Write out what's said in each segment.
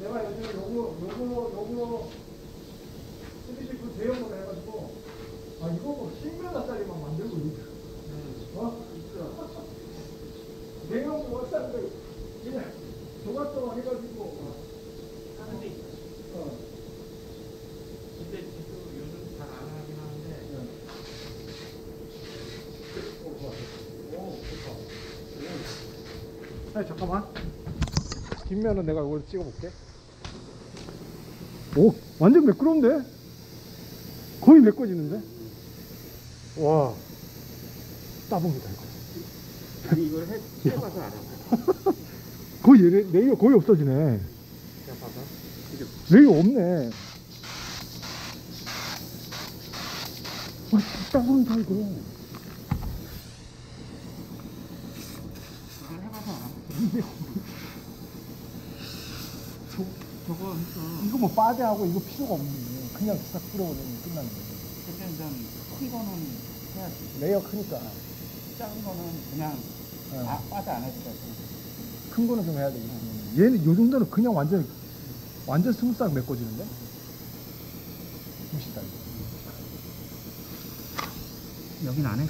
내가 요즘에 요거 요거 요거 3D 그 대형으로 해가지고 아 이거 뭐 10m짜리 막 만들고 있어 어? 대형 월산들 그냥 조각조각 해가지고 하는 데 있어요. 어. 근데 지금 요즘 잘 안 하긴 하는데 아니 잠깐만. 뒷면은 내가 이걸 찍어볼게. 오 완전 매끄러운데? 거의 메꿔지는데? 와 따봉이다 이거. 이걸 해, 해봐서 알아. 거의 레, layer 거의 없어지네. layer. 없네. 와 따봉이다 이거 이걸 해봐서 알아. 저, 저거 했어. 이거 뭐 빠대하고 이거 필요가 없네 그냥 싹 뿌려버리면 끝나는 거지 그때 일단 큰 거는 해야지. layer 크니까 작은 거는 그냥 네. 아, 빠대 안 해도 돼. 큰 거는 좀 해야 되겠지. 얘는 요 정도는 그냥 완전 완전 스무스하게 메꿔지는데? 멋있다 이거. 여긴 안 해?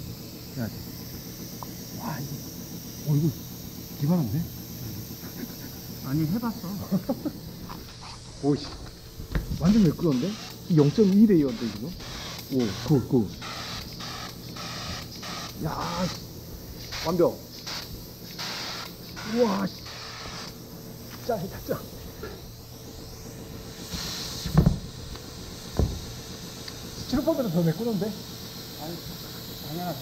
해야지. 와 이거 어 이거 기발한데? 아니 해봤어. 오씨 완전 매끄러운데? 0.2 layer인데 지금? 오, good, good. 야, 씨. 완벽. 우와, 씨. 짱이다, 짱. 스티로폼보다 더 매끄러운데? 아니 당연하지.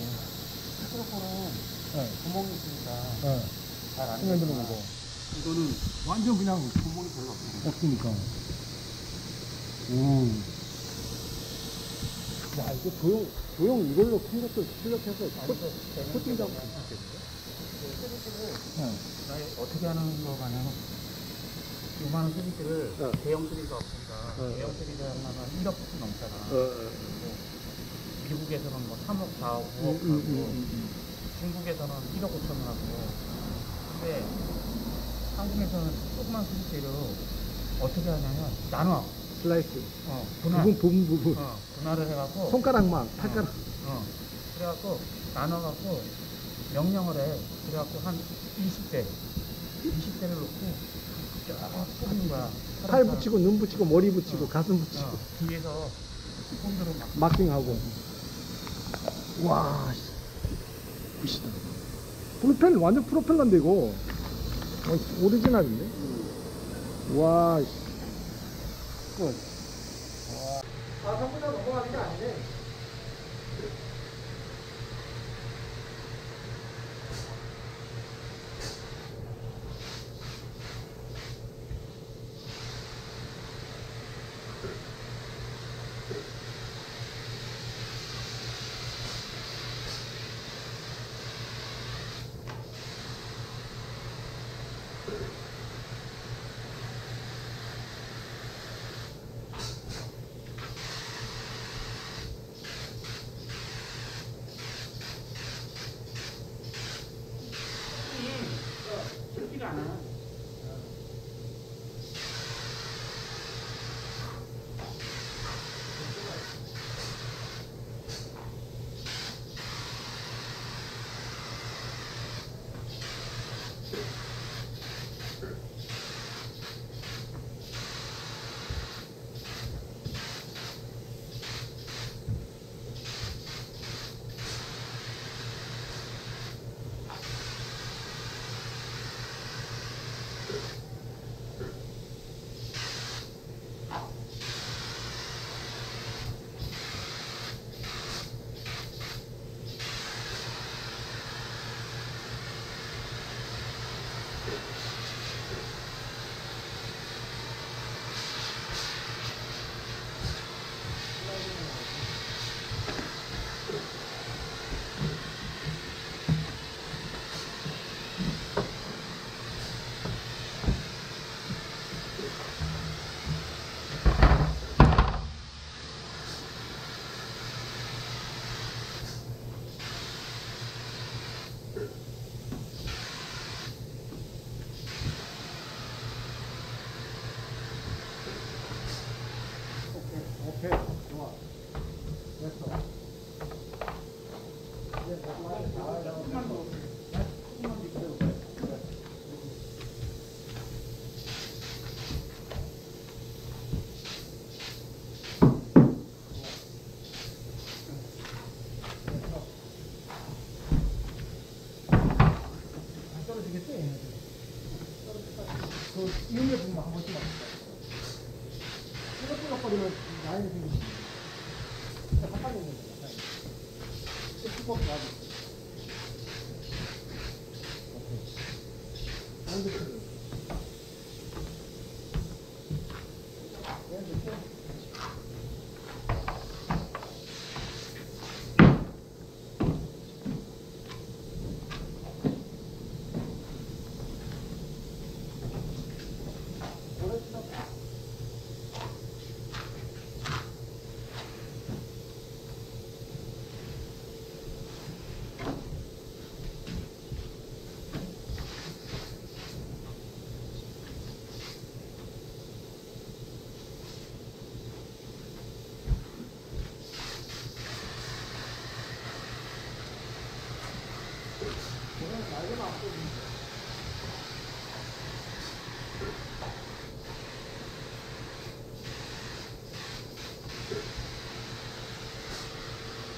스티로폼은 네. 구멍이 있으니까 네. 잘안 수면 들어오고 이거는 완전 그냥 구멍이 별로 없어. 없으니까. 오. 야, 이거 조용, 조용 이걸로 큰 것도 출력해서 코- 코팅 작업. 나이 어떻게 하는 거 가냐면 요만한 3D를 어. 대형 3D가 없으니까 어, 대형 어. 3D가 하나가 1억 넘잖아. 어, 미국에서는 뭐 3억, 4억, 5억 음, 하고 중국에서는 1억 5천 원 하고 근데 한국에서는 조그만 3D를 어떻게 하냐면 나눠 슬라이스. 어, 분할 부분, 부분, 부분. 어, 분할을 해갖고 손가락만, 발가락. 어, 그래갖고 나눠갖고 명령을 해. 그래갖고 한 20대, 20대를 놓고 쫙 거야. 팔 붙이고, 눈 붙이고, 머리 붙이고, 어. 가슴 붙이고. 어, 뒤에서 막 마킹하고. 와, 씨. 굿이다. 프로펠, 완전 프로펠러인데, 이거. 어, 오리지널인데? 와, 씨. 끝. 아, 이용해 보면 한 번씩 맞다. 끄덕끄덕거리면 나이 생기지. Tá Obrigado.